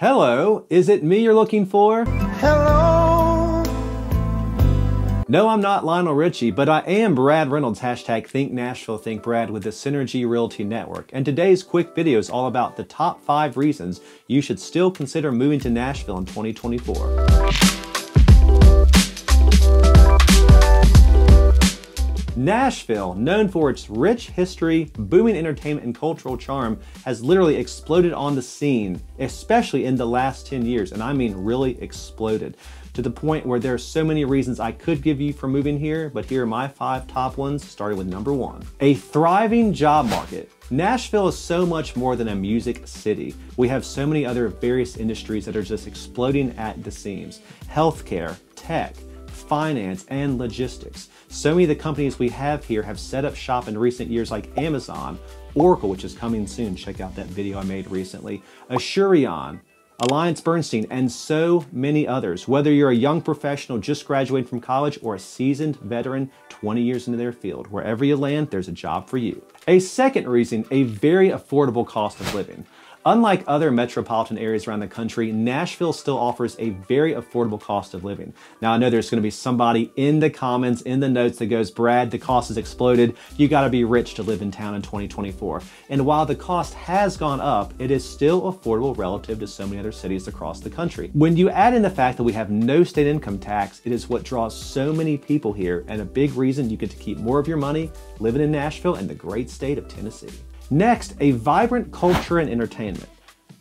Hello, is it me you're looking for? Hello. No, I'm not Lionel Richie, but I am Brad Reynolds, hashtag Think Nashville, Think Brad with the Synergy Realty Network. And today's quick video is all about the top five reasons you should still consider moving to Nashville in 2024. Nashville, known for its rich history, booming entertainment, and cultural charm, has literally exploded on the scene, especially in the last 10 years. And I mean really exploded to the point where there are so many reasons I could give you for moving here, but here are my five top ones, starting with number one. A thriving job market. Nashville is so much more than a music city. We have so many other various industries that are just exploding at the seams. Healthcare, tech, finance, and logistics. So many of the companies we have here have set up shop in recent years like Amazon, Oracle, which is coming soon. Check out that video I made recently. Asurion, Alliance Bernstein, and so many others. Whether you're a young professional just graduating from college or a seasoned veteran 20 years into their field, wherever you land, there's a job for you. A second reason, a very affordable cost of living. Unlike other metropolitan areas around the country, Nashville still offers a very affordable cost of living. Now, I know there's going to be somebody in the comments, in the notes that goes, Brad, the cost has exploded. You got to be rich to live in town in 2024. And while the cost has gone up, it is still affordable relative to so many other cities across the country. When you add in the fact that we have no state income tax, it is what draws so many people here and a big reason you get to keep more of your money living in Nashville and the great state of Tennessee. Next, a vibrant culture and entertainment.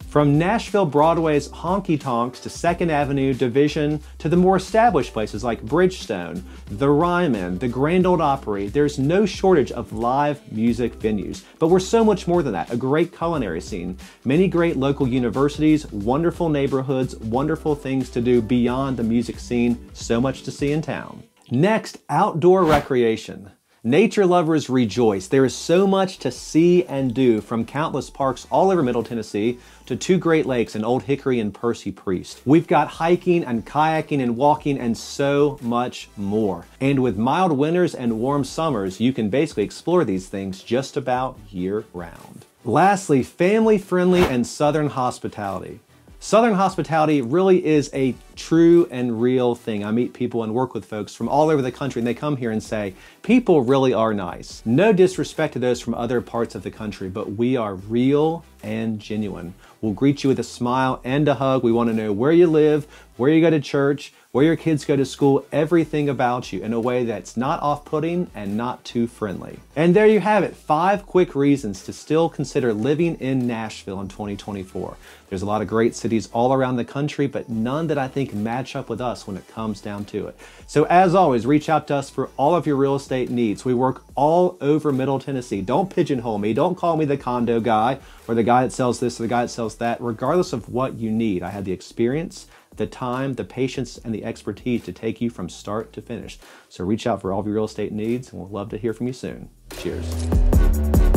From Nashville Broadway's honky tonks to Second Avenue, Division, to the more established places like Bridgestone, the Ryman, the Grand Ole Opry, there's no shortage of live music venues. But we're so much more than that. A great culinary scene, many great local universities, wonderful neighborhoods, wonderful things to do beyond the music scene, so much to see in town. Next, outdoor recreation. Nature lovers rejoice. There is so much to see and do from countless parks all over Middle Tennessee to two Great Lakes in Old Hickory and Percy Priest. We've got hiking and kayaking and walking and so much more. And with mild winters and warm summers, you can basically explore these things just about year round. Lastly, family friendly and southern hospitality. Southern hospitality really is a true and real thing. I meet people and work with folks from all over the country and they come here and say, people really are nice. No disrespect to those from other parts of the country, but we are real and genuine. We'll greet you with a smile and a hug. We want to know where you live, where you go to church, where your kids go to school, everything about you in a way that's not off-putting and not too friendly. And there you have it, five quick reasons to still consider living in Nashville in 2024. There's a lot of great cities all around the country, but none that I think match up with us when it comes down to it. So as always, reach out to us for all of your real estate needs. We work all over Middle Tennessee. Don't pigeonhole me. Don't call me the condo guy or the guy that sells this the guy that sells that. Regardless of what you need, I have the experience, the time, the patience, and the expertise to take you from start to finish. So reach out for all of your real estate needs, and we'll love to hear from you soon. Cheers.